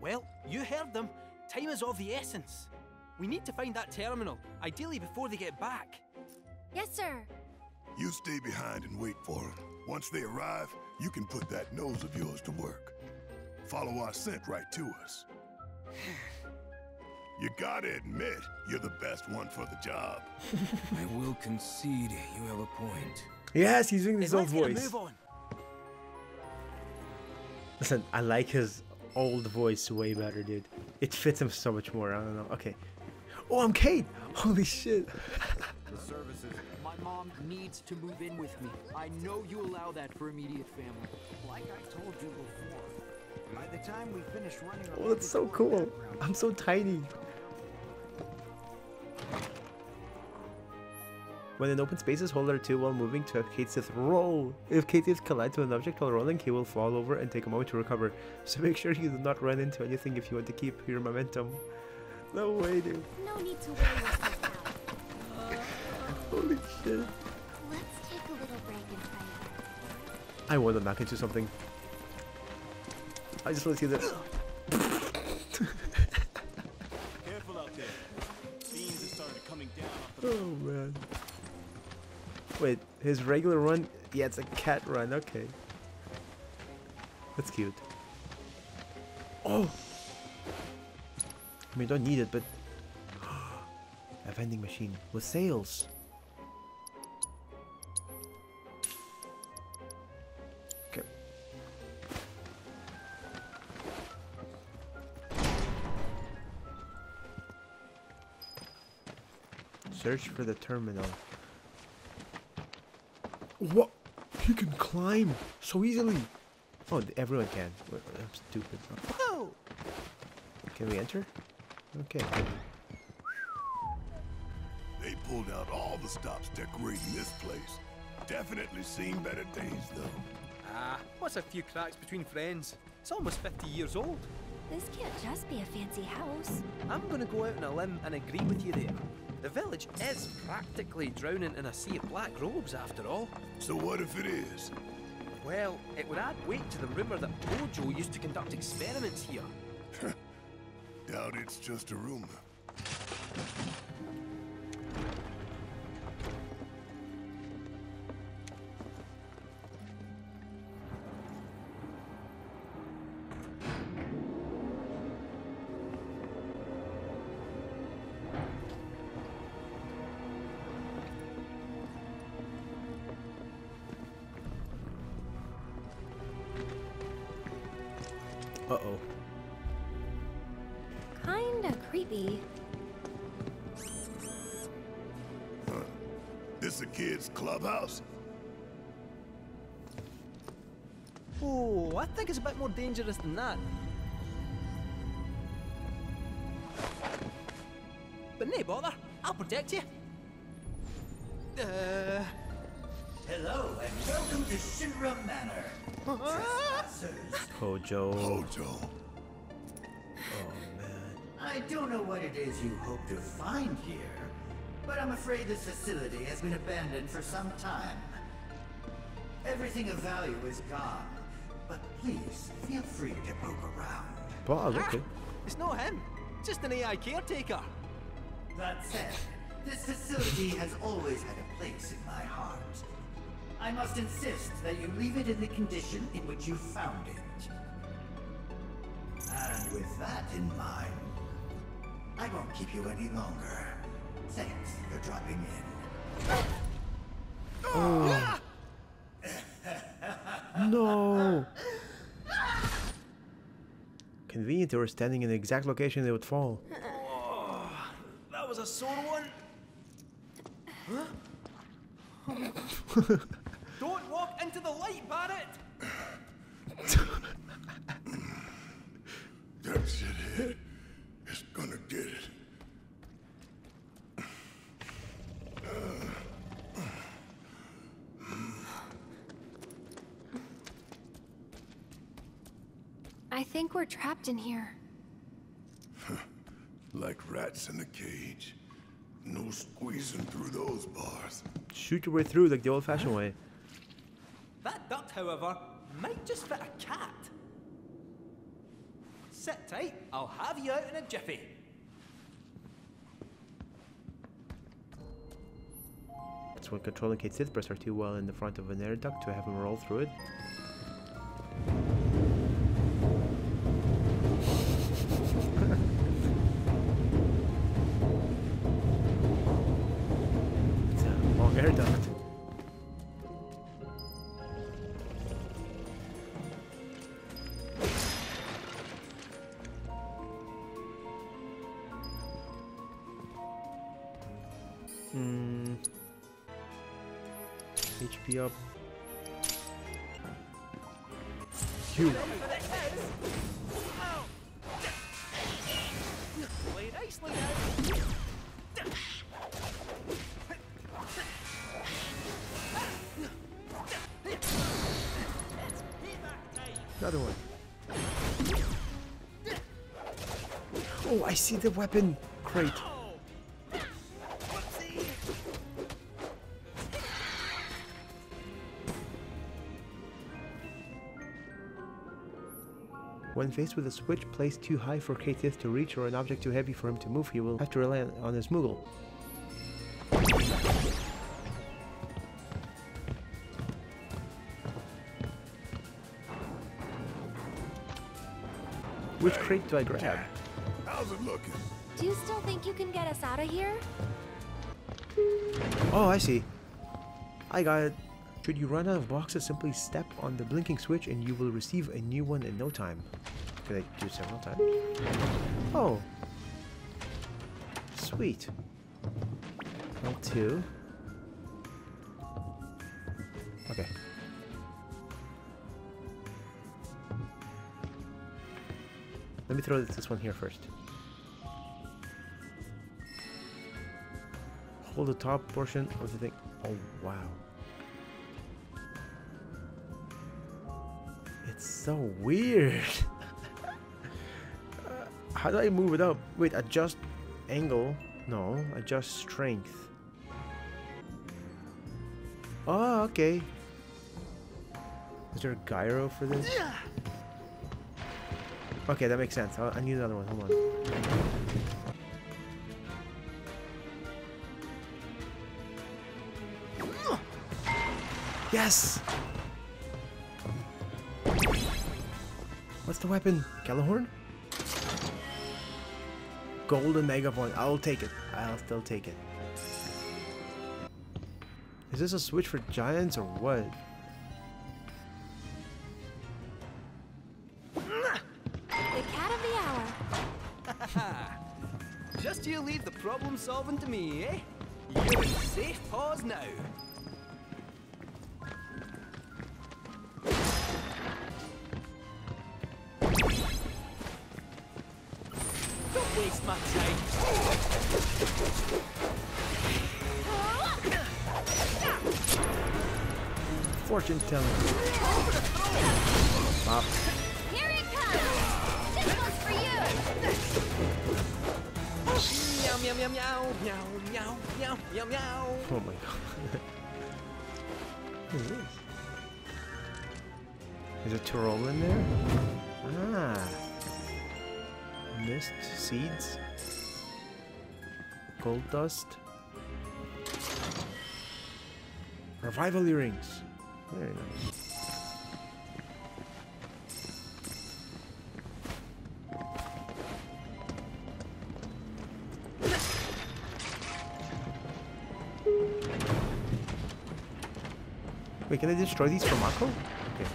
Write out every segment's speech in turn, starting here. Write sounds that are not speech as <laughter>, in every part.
Well, you heard them. Time is of the essence. We need to find that terminal, ideally before they get back. Yes, sir. You stay behind and wait for them. Once they arrive, you can put that nose of yours to work. Follow our scent right to us. <sighs> You gotta admit, you're the best one for the job. <laughs> I will concede you have a point. Yes, he's doing his Then own let's get a voice. move on. Listen, I like his old voice way better, dude. It fits him so much more. I don't know. Okay. Oh, I'm Kate. Holy shit. The services. My mom needs to move in with me. I know you allow that for immediate family. Like I told you before, by the time we finish running Oh, that's so cool. I'm so tiny. When in open spaces, hold R2 while moving to Cait Sith roll. If Cait Sith collides with an object while rolling, he will fall over and take a moment to recover. So make sure you do not run into anything if you want to keep your momentum. No way, dude. No need to worry yourself out. Holy shit. Let's take a little break and try I want to knock into something. I just want to see that. Careful out there. Beams have started coming down Oh man. Wait, his regular run? Yeah, it's a cat run. Okay. That's cute. Oh! I mean, don't need it, but. <gasps> a vending machine with sales. Okay. Search for the terminal. What? He can climb so easily. Oh, everyone can. I'm stupid. Whoa! Can we enter? Okay. They pulled out all the stops decorating this place. Definitely seen better days, though. Ah, what's a few cracks between friends? It's almost 50 years old. This can't just be a fancy house. I'm gonna go out on a limb and agree with you there. The village is practically drowning in a sea of black robes, after all. So what if it is? Well, it would add weight to the rumour that Hojo used to conduct experiments here. <laughs> Doubt it's just a rumor. Uh oh. Kinda creepy. This is a kid's clubhouse? Oh, I think it's a bit more dangerous than that. But nay bother, I'll protect you. Hojo. Hojo. Oh man. I don't know what it is you hope to find here, but I'm afraid this facility has been abandoned for some time. Everything of value is gone, but please feel free to poke around. Wow, okay. Ah, it's not him, just an AI caretaker. That said, this facility has always had a place in my heart. I must insist that you leave it in the condition in which you found it. And with that in mind, I won't keep you any longer. Thanks for dropping in. Oh. No. Convenient they were standing in the exact location they would fall. Oh, that was a sore one. <laughs> Don't walk into the light, Barret! <laughs> That shithead is gonna get it. I think we're trapped in here. <laughs> Like rats in a cage. No squeezing through those bars. Shoot your way through like the old fashioned way. That duct, however, might just fit a cat. Sit tight, I'll have you out in a jiffy. That's when controlling Sith bursts are too well in the front of an air duct to have him roll through it. <laughs> long air duct. See the weapon crate. When faced with a switch placed too high for Cait Sith to reach or an object too heavy for him to move, he will have to rely on his Moogle. Which crate do I grab? How's it looking? Do you still think you can get us out of here? Oh, I see. I got it. Should you run out of boxes, simply step on the blinking switch and you will receive a new one in no time. Can I do several times? Oh. Sweet. L2. Okay. Throw this one here first. Hold the top portion of the thing. Oh, wow. It's so weird. <laughs> How do I move it up? Wait, adjust angle. No, adjust strength. Oh, okay. Is there a gyro for this? Okay, that makes sense. I I need another one. Hold on. Yes! What's the weapon? Galahorn? Golden Megaphone. I'll take it. I'll still take it. Is this a switch for giants or what? Problem solving to me, eh? You're in safe paws now. Don't waste my time. Fortune telling. Meow meow. Oh my god. <laughs> what is this? Is it Tyrol in there? Ah. Mist seeds. Gold dust. Revival earrings. Very nice. Wait, can I destroy these for Mako? Okay.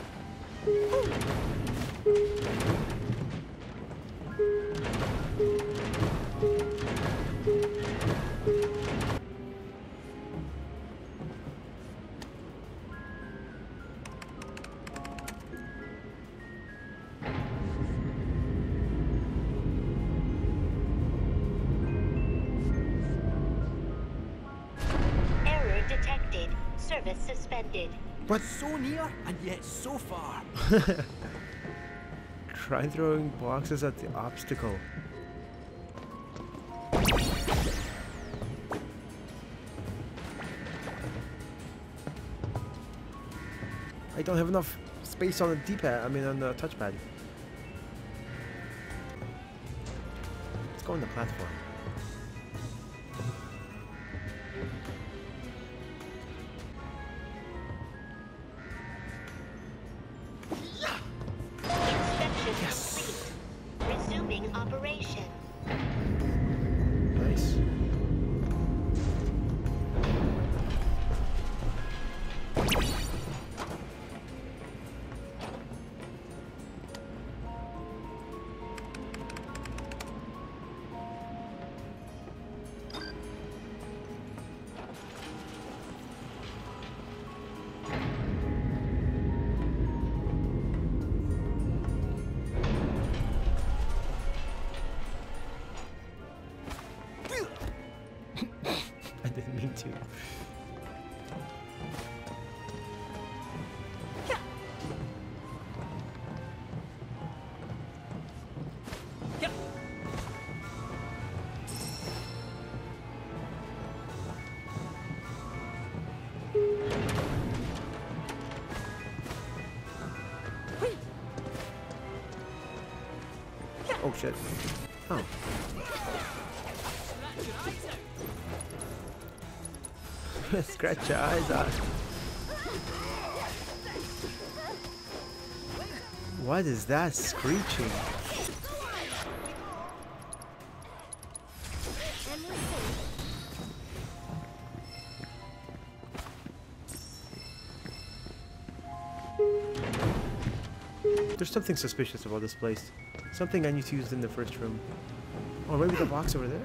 Near and yet so far. <laughs> Try throwing boxes at the obstacle. I don't have enough space on the D-pad, I mean on the touchpad. Let's go on the platform. Shit. Oh. <laughs> Scratch your eyes out. What is that screeching? There's something suspicious about this place. Something I need to use in the first room. Oh, maybe the box over there?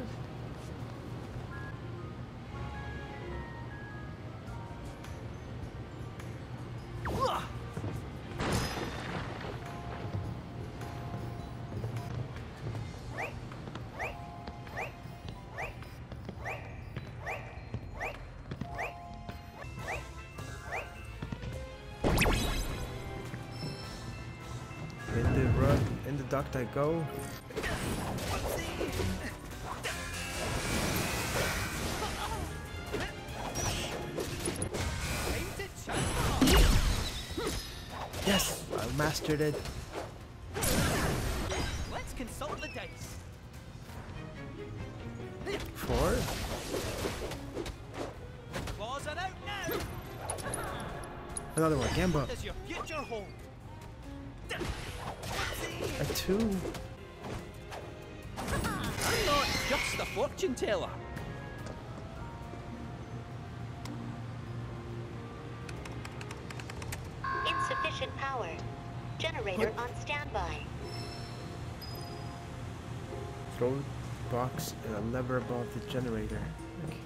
Go. Yes, I mastered it. Let's consult the dice. Four. Claws are out now. Another one. Gamba. Does your future hold? A two. I'm not just a fortune teller. Insufficient power. Generator on standby. Throw box and a lever above the generator. Okay.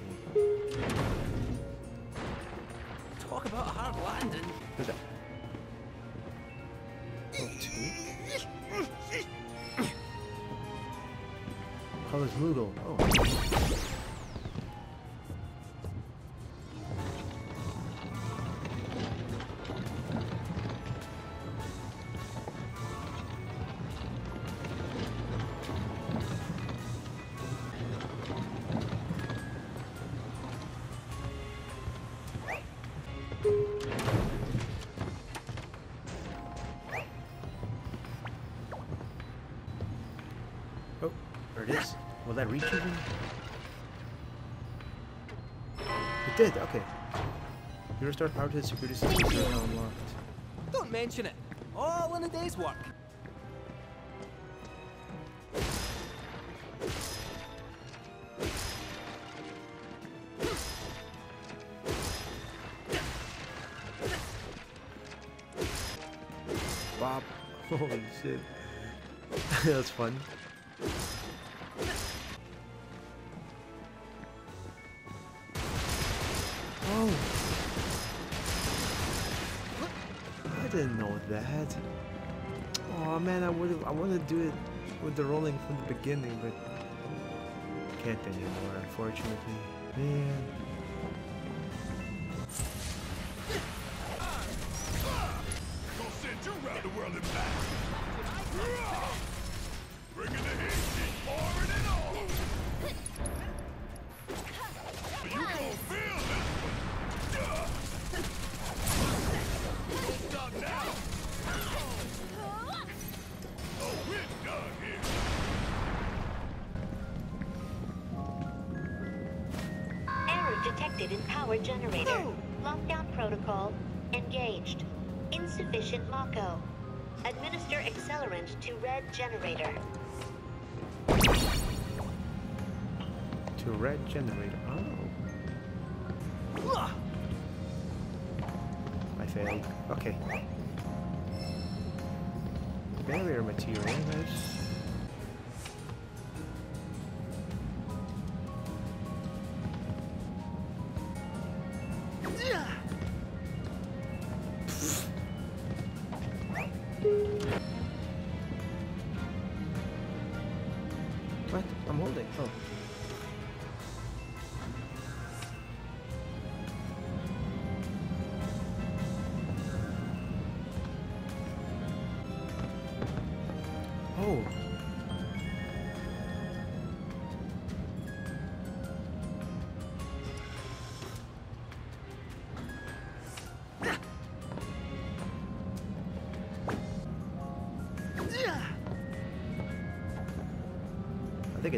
Talk about a hard landing. Who's that? Moogle. Oh. Will that reach even? It did, okay. You restore power to the security system is now unlocked. Don't mention it. All in a day's work. Bob. <laughs> Holy shit. <laughs> That's fun. Oh. I didn't know that. Oh man, I would have I wanted to do it with the rolling from the beginning, but can't anymore, unfortunately. Man.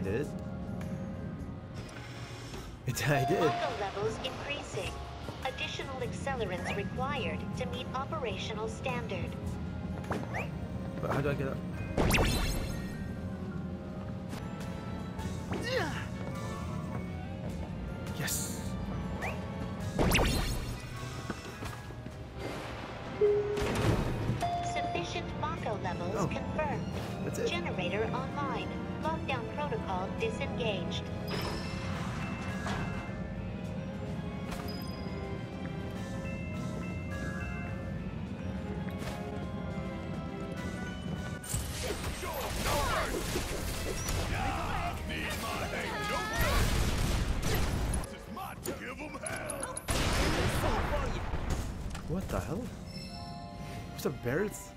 Think I did <laughs> I did. Levels increasing. Additional accelerants required to meet operational standard. But how do I get up? Bears?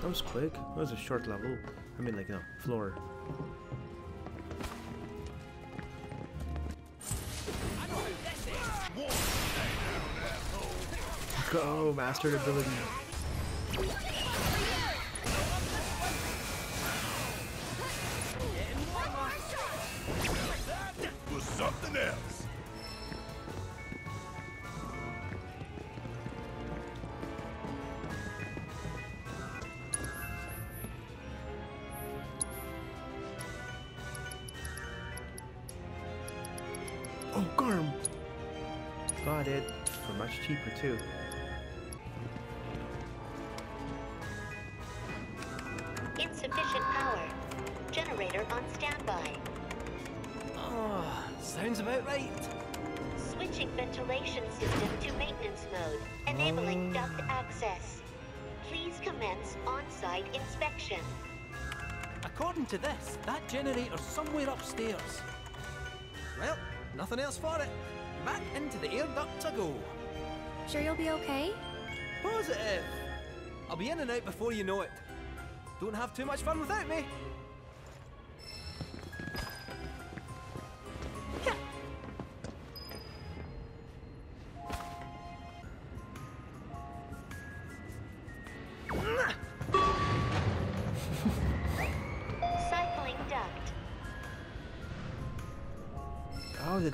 That was quick. That was a short level. I mean, like, no, floor. Mastered ability. Was something else. Oh, Garm! Got it. For much cheaper, too. To this, that generator's somewhere upstairs. Well, nothing else for it. Back into the air duct to go. Sure you'll be okay? Positive. I'll be in and out before you know it. Don't have too much fun without me.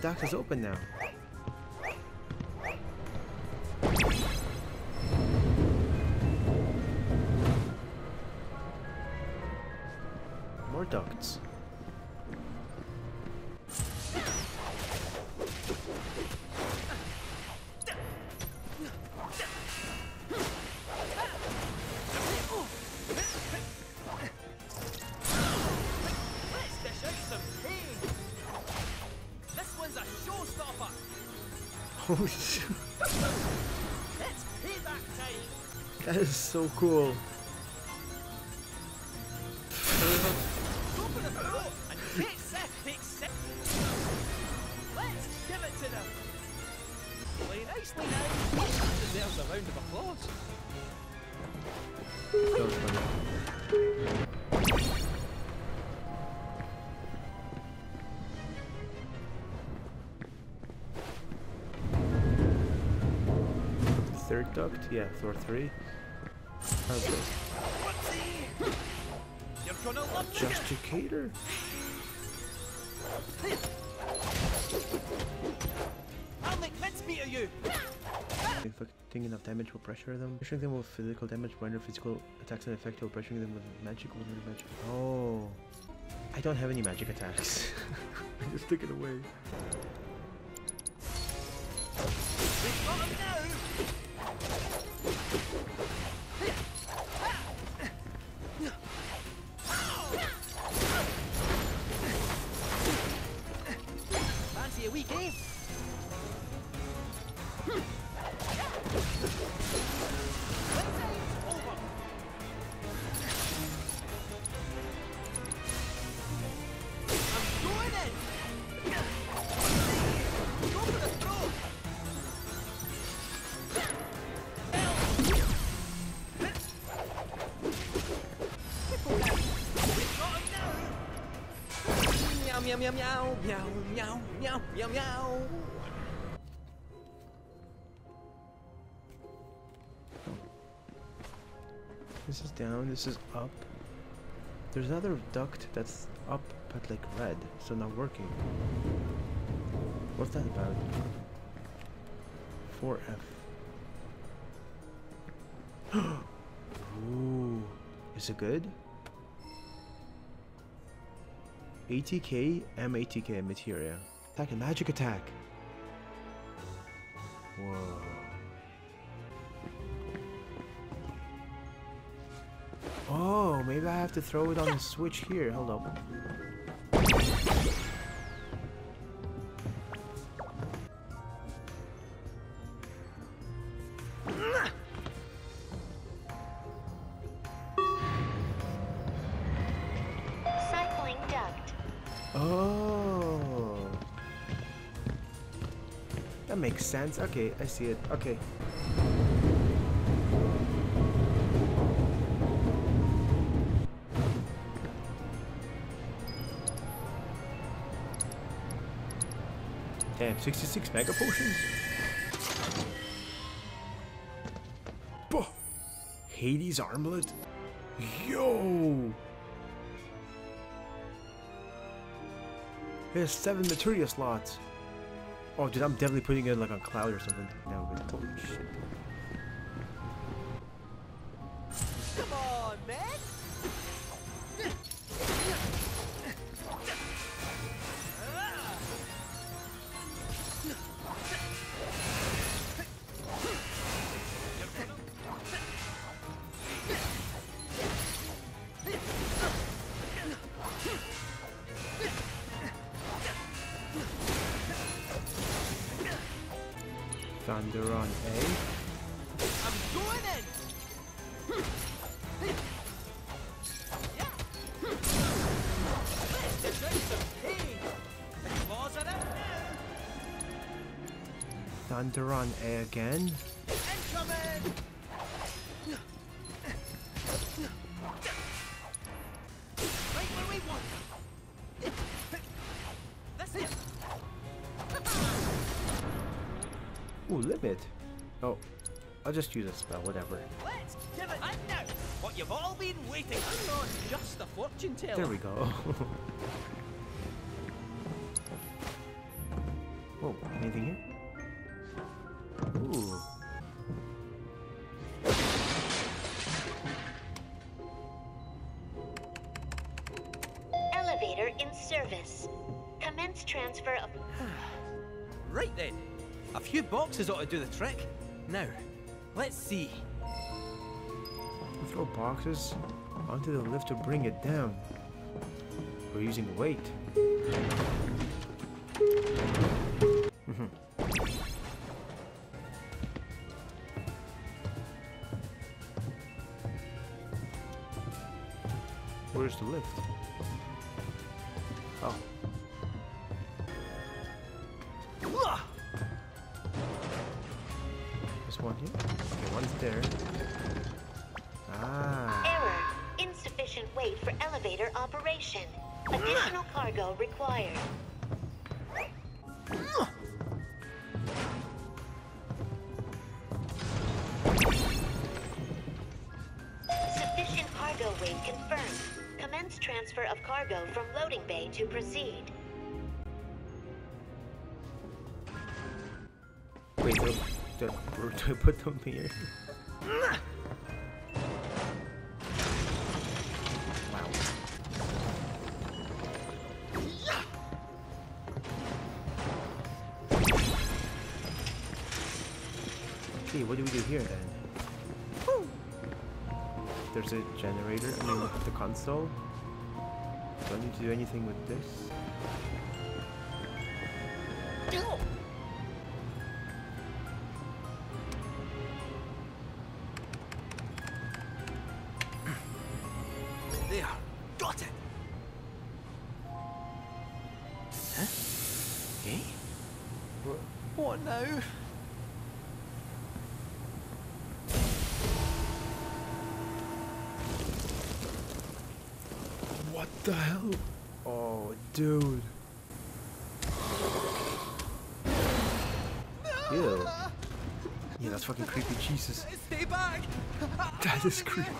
Is open now. Oh, payback time. that is so cool. Yeah, floor three. Okay. You're gonna love this. Justicator? I'll make mincemeat of you. Inflicting enough damage will pressure them. Pressuring them with physical damage render physical attacks ineffective. Pressuring them with magic will render magic. Oh. I don't have any magic attacks. <laughs> I just took it away. meow, meow, meow, meow, meow, meow, meow, meow. This is down, this is up. There's another duct that's up, but like red, so not working. What's that about? 4F. <gasps> Ooh. Is it good? ATK, M80K materia. Attack a magic attack. Whoa. Oh, maybe I have to throw it on the switch here. Hold up. Okay, I see it. Okay. Damn, 66 mega potions? Bah! Hades armlet? Yo! There's seven materia slots. Oh, dude, I'm definitely putting it like on cloud or something. No, but holy shit. thunder on, eh? I'm going in! Thunder on A eh, again? Just use a spell, whatever. Let's give it and now. What you've all been waiting. I'm not just a fortune teller. There we go. <laughs> Whoa, anything here? Ooh. Elevator in service. Commence transfer of. <sighs> Right then. A few boxes ought to do the trick. See. Throw boxes onto the lift to bring it down. We're using weight. <laughs> Where's the lift? To proceed. Wait, do, do, do I put them here? What do we do here then? There's a generator, and I mean the console. To do anything with this? There. That's fucking creepy. Jesus. Stay back! That is creepy.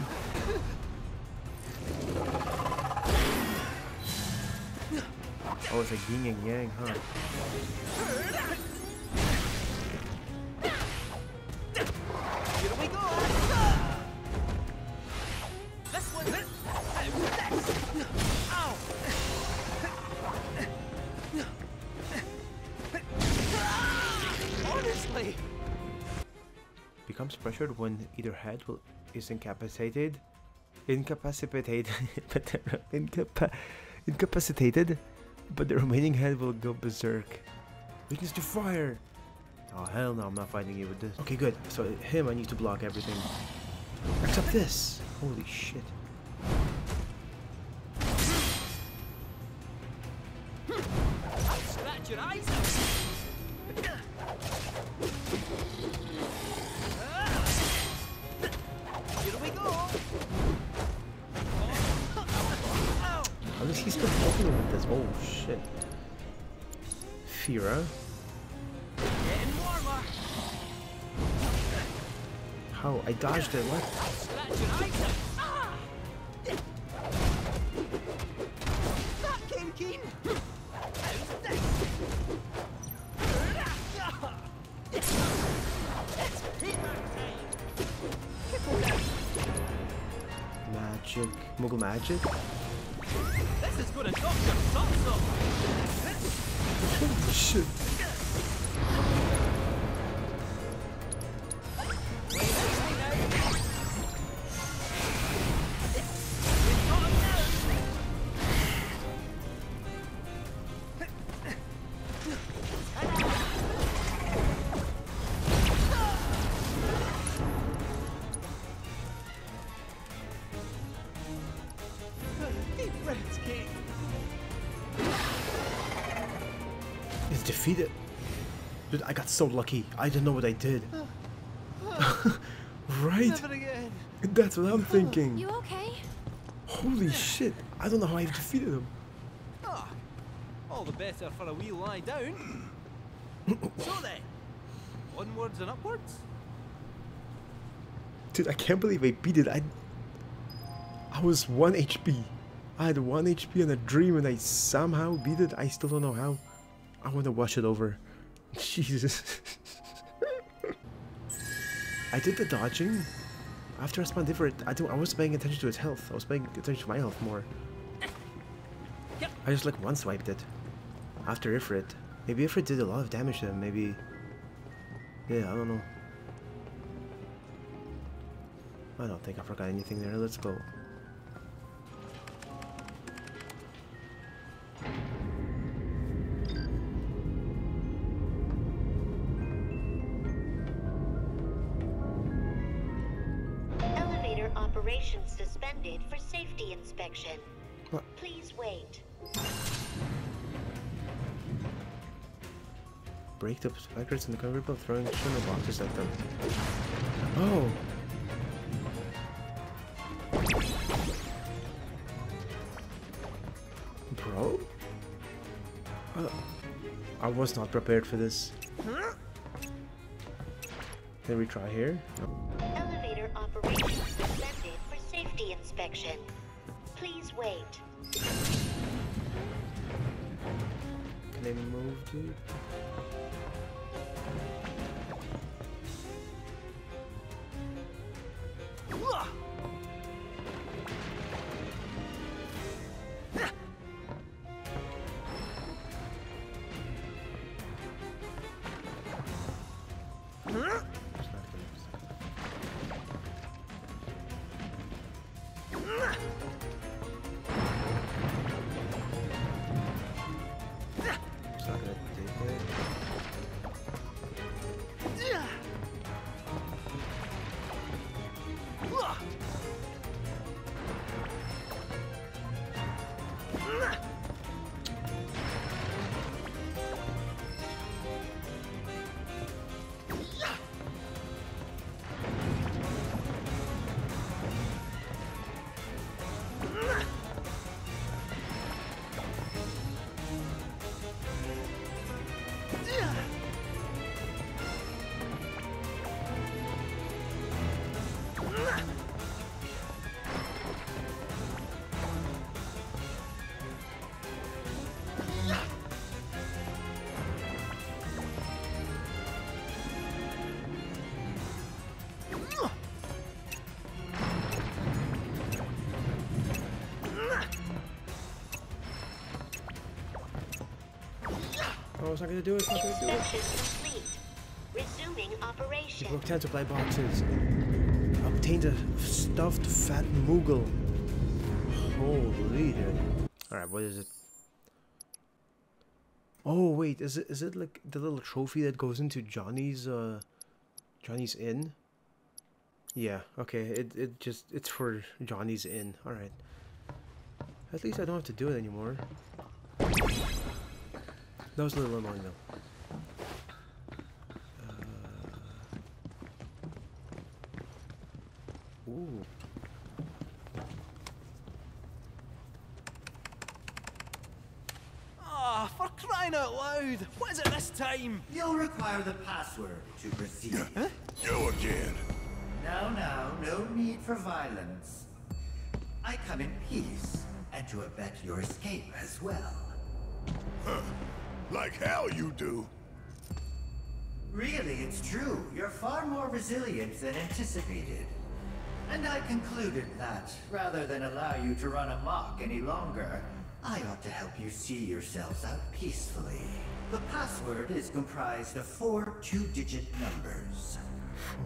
Oh, it's like yin and yang, huh? When either head will is incapacitated. Incapacitated. <laughs> Incapa incapacitated. But the remaining head will go berserk. Weakness to fire! Oh hell no, I'm not fighting you with this. Okay, good. So him, I need to block everything. Except this! Holy shit. It's payback time! Magic. Moogle magic? It's defeated. Dude, I got so lucky. I didn't know what I did. <laughs> right? That's what I'm thinking. You okay? Holy shit. I don't know how I defeated him. Ah, all the better for a wee lie down. so then, onwards and upwards. Dude, I can't believe I beat it. I I was 1 HP. I had 1 HP and a dream and I somehow beat it. I still don't know how. I want to watch it over. <laughs> Jesus. I did the dodging. After I spawned Ifrit, I don't I was paying attention to his health. I was paying attention to my health more. I just like one swiped it. After Ifrit. Maybe Ifrit did a lot of damage to him, maybe Yeah, I don't know. I don't think I forgot anything there. Let's go. Operations suspended for safety inspection. What? Please wait. Break the placards in the cover by throwing tuna boxes at them. Oh! Bro? Uh, I was not prepared for this. Can we try here? No. Oh, it's not gonna do it. It's not gonna do it. Complete. Resuming operation. broke 10 supply boxes. Obtained a stuffed fat Moogle. Holy dude. Alright, what is it? Oh wait, is it is it like the little trophy that goes into Johnny's uh Johnny's Inn? Yeah, okay, it it just it's for Johnny's Inn. Alright. At least I don't have to do it anymore. That was a little annoying though. Ooh. Ah, for crying out loud! What is it this time? You'll require the password to proceed. Huh? You again. Now, now, no need for violence. I come in peace, and to abet your escape as well. Like hell you do. Really, it's true. You're far more resilient than anticipated. And I concluded that, rather than allow you to run amok any longer, I ought to help you see yourselves out peacefully. The password is comprised of four two-digit numbers.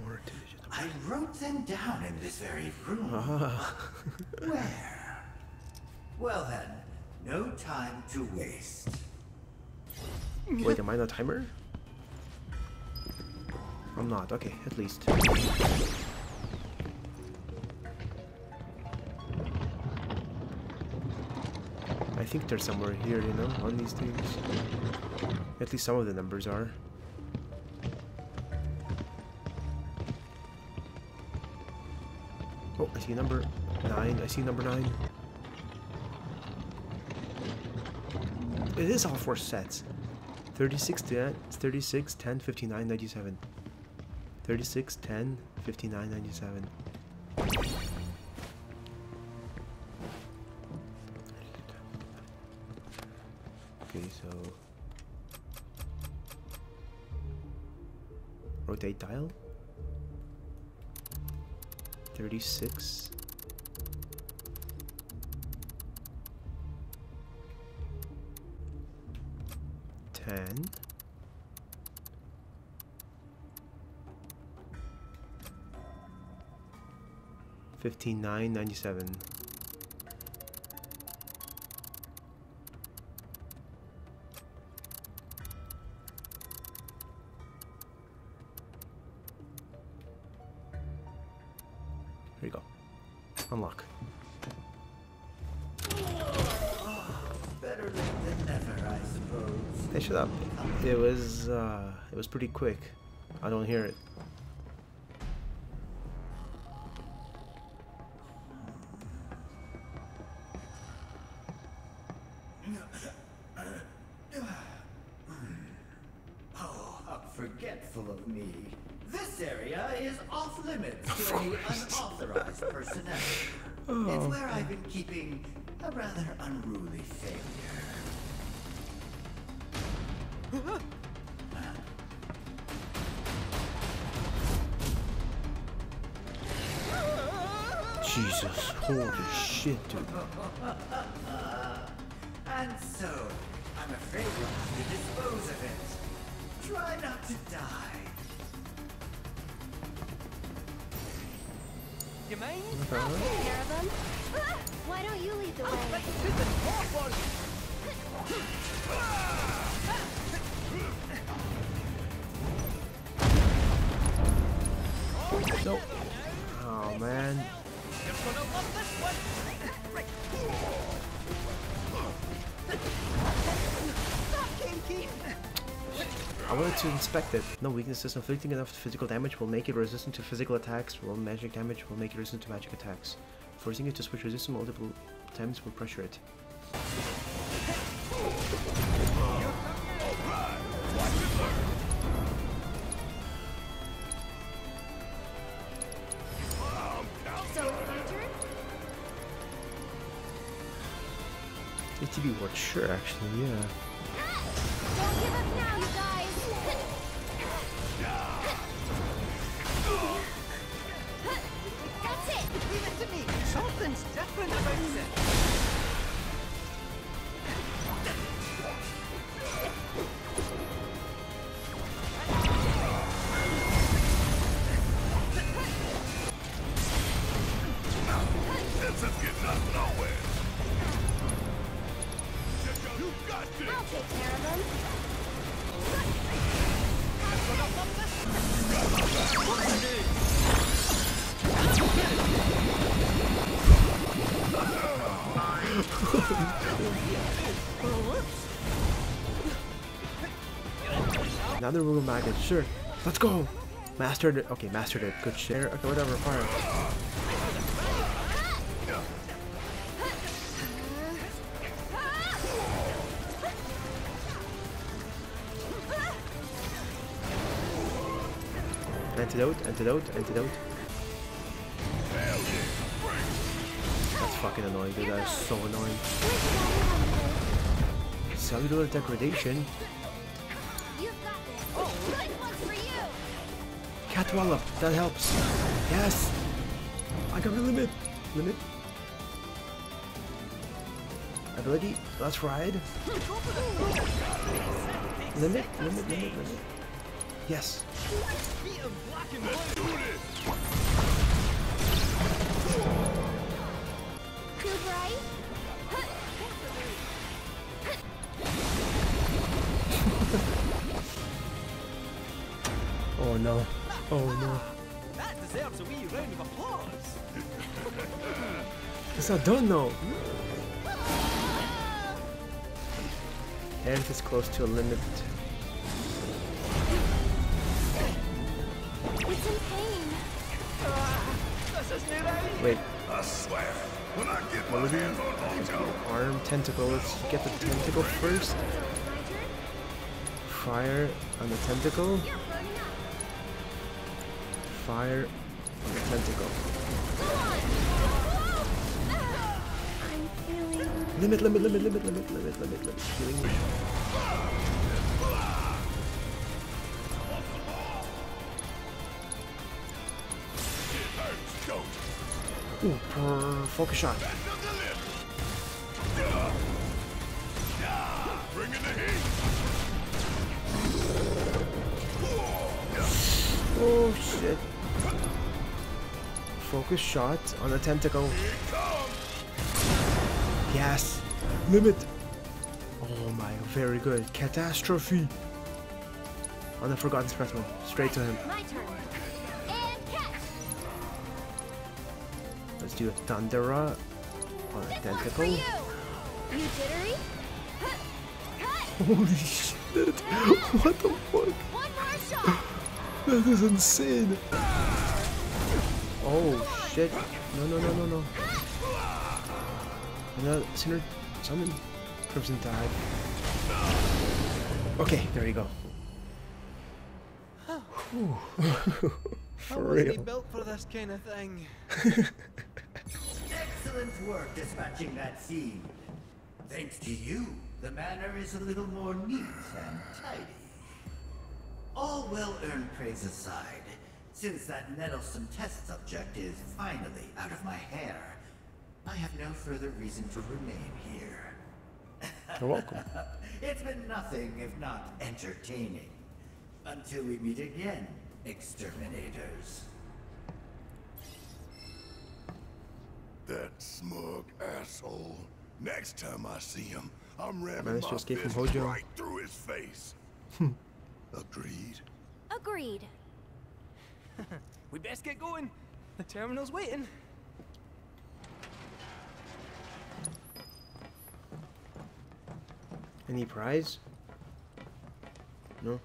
Four digit. I wrote them down in this very room. Ah. Where? Well then, no time to waste. <laughs> Wait, am I the timer? I'm not. Okay, at least. I think they're somewhere here, you know, on these things. At least some of the numbers are. Oh, I see number nine. I see number nine. It is all four sets. 36, 10, 36, 10, 59, 97. 36, 10, 59, 97. Okay, so... Rotate dial. 36. Ten. Fifteen nine ninety seven. Pretty quick. I don't hear it. Oh, forgetful of me. This area is off limits to <laughs> any unauthorized personnel. <laughs> Oh. It's where I've been keeping a rather unruly failure. Jesus, holy shit, dude. And so, I'm afraid we'll have to dispose of it. Try not to die. You mind? I'll take care of them. <laughs> Why don't you lead the way? Nope. Oh man. I wanted to inspect it. No weaknesses. Inflicting enough physical damage will make it resistant to physical attacks, while magic damage will make it resistant to magic attacks. Forcing it to switch resistance multiple times will pressure it. ATB word, sure, actually, yeah. Another rule magnet, sure. Let's go! Mastered it. Okay, mastered it. Good shit. Okay, whatever, fire. Antidote, antidote, antidote. That's fucking annoying, dude. That is so annoying. Cellular degradation. Cat wallop, that helps. Yes! I got a limit. Limit. Ability, let's ride. Limit, limit, limit, limit. Yes. It's not know. though. And it's close to a limit. It's in pain. This is new right. Wait, I swear, when I get my hands on Hojo, arm, tentacle. Let's get the tentacle first. So it's my turn? Fire on the tentacle. You're burning up. Fire on the tentacle. Limit, limit, limit, limit, limit, limit, limit, limit. Healing. Ooh, per focus shot. Bring in the heat. Oh shit. Focus shot on the tentacle. Yes. Limit. Oh my, very good. Catastrophe. On the Forgotten Specimen. Straight to him. My turn. Let's do a Thundera on a This one's for tentacle. you! You jittery? Holy shit. What the fuck? One more shot! That is insane. Oh shit. No, no, no, no, no. Another sinner summon Crimson Tide. Okay, there you go. I <laughs> For wasn't real. built for this kind of thing. <laughs> Excellent work dispatching that fiend. Thanks to you, the manor is a little more neat and tidy. All well-earned praise aside, since that meddlesome test subject is finally out of my hair, I have no further reason to remain here. You're welcome. <laughs> It's been nothing if not entertaining. Until we meet again, exterminators. That smug asshole. Next time I see him, I'm ramming Managed to my escape from fist Hojo. right through his face. Hmm. Agreed. Agreed. <laughs> We best get going. The terminal's waiting. Any prize? No.